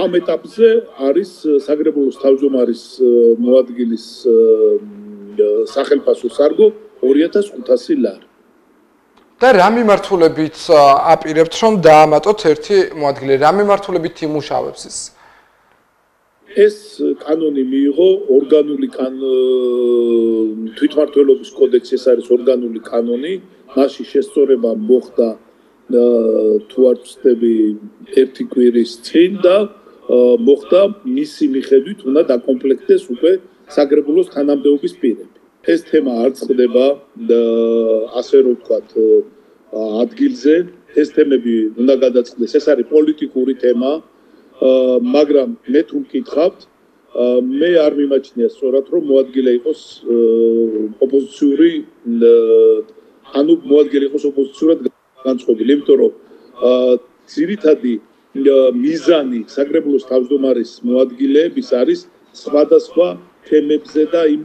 ამ ეტაპზე არის საგრებულოს თავმჯდომარის მოადგილის სახელმწიფო სარგო 2500 ლარი. და რა მიმართულებით აპირებთ რომ დაამატოთ ერთი მოადგილე? რა მიმართულებით იმუშავებს ის? ეს კანონი მიიღო ორგანული კან თვითმართველობის კოდექსი ეს არის ორგანული კანონი, მასში შესწორება მოხდა თუ არ ვწდები ერთი კვირის წინ და მოხდა მისი მიხედვით უნდა დაკომპლექტდეს უკვე საგრებულოს თანამდებობის პირები. ეს თემა არ წდება ასე რომ ვთქვათ ადგილზე, ეს თემები უნდა გადაწყდეს. ეს არის პოლიტიკური თემა, მაგრამ მე თუ მკითხავთ, მე არ მიმაჩნია სწორად რომ მოადგილე იყოს ოპოზიციური ანუ მოადგილე იყოს ოპოზიციურად განწყობილი, იმიტომ რომ ძირითადი მიზანი საგრებულოს თავმჯდომარის მოადგილეების არის სხვადასხვა თემებზე და იმ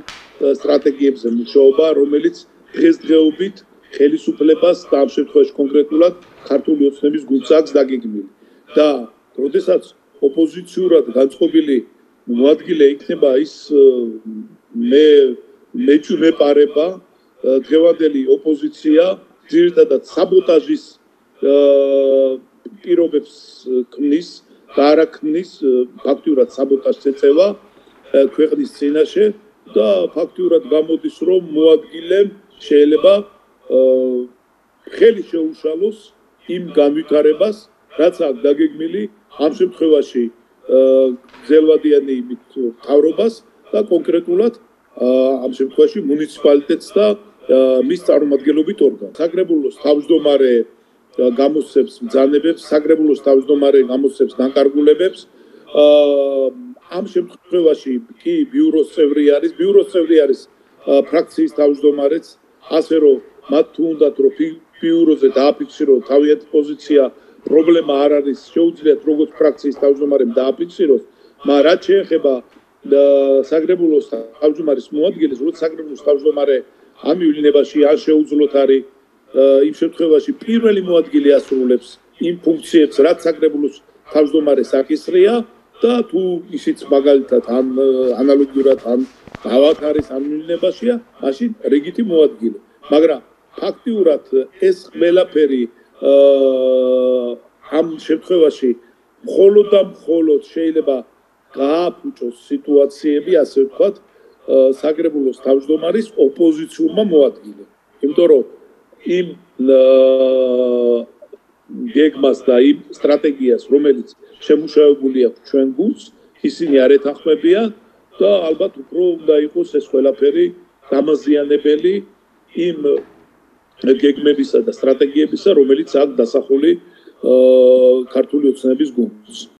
სტრატეგიებზე მუშაობა, რომელიც დღესდღეობით ხელისუფლებას და ამ შემთხვევაში კონკრეტულად ქართული ოცნების გუნდს აქვს დაგეგმილი. და როდესაც ოპოზიციურად განწყობილი მოადგილე იქნება ის მე მეჩუ მეპარება დღევანდელი ოპოზიცია ძირითადად საბოტაჟის პირობებს ქმნის და არა ქმნის ფაქტიურად საბოტაჟს ეწევა ქვეყნის წინაშე და ფაქტიურად გამოდის რომ მოადგილემ შეიძლება ხელი შეუშალოს იმ განვითარებას რაც აქ დაგეგმილი ამ შემთხვევაში ზელვადიანი იმით თავრობას და კონკრეტულად ამ შემთხვევაში მუნიციპალიტეტს და მის წარმომადგენლობით ორგანოს. საგრებულოს თავმჯდომარე გამოსცემს ბრძანებებს, საგრებულოს თავმჯდომარე გამოსცემს დაკარგულებებს. ამ შემთხვევაში კი ბიუროს წევრი არის, ბიუროს წევრი არის ფრაქციის თავმჯდომარეც, ასე რომ მათ თუ უნდათ რომ ბიუროზე დააფიქსიროს თავიანთი პოზიცია, პრობლემა არ არის, შეუძლიათ როგორც ფრაქციის თავმჯდომარემ დააფიქსიროს, მაგრამ რაც შეეხება საგრებულოს თავმჯდომარის მოადგილეს, როცა საგრებულოს თავმჯდომარე ამ ივლინებაში არ შეუძლოთ არის იმ შემთხვევაში პირველი მოადგილე ასრულებს იმ ფუნქციებს, რაც საგრებულოს თავმჯდომარეს აკისრია და თუ ისიც მაგალითად ან ანალოგიურად ან დავათ არის ამ ივლინებაშია, მაშინ რიგითი მოადგილე. მაგრამ ფაქტიურად ეს ყველაფერი ამ შემთხვევაში მხოლოდ და მხოლოდ შეიძლება გააფუჭოს სიტუაციები, ასე ვთქვათ, საგრებულოს თავმჯდომარის ოპოზიციურმა მოადგილემ. იმიტომ რომ იმ გეგმას და იმ სტრატეგიას, რომელიც შემუშავებული აქვს ჩვენ გუნდს, ისინი არ ეთანხმებიან და ალბათ უფრო უნდა იყოს ეს ყველაფერი გამაზიანებელი იმ გეგმებისა და სტრატეგიებისა, რომელიც აქვს დასახული ქართული ოცნების გუნდს.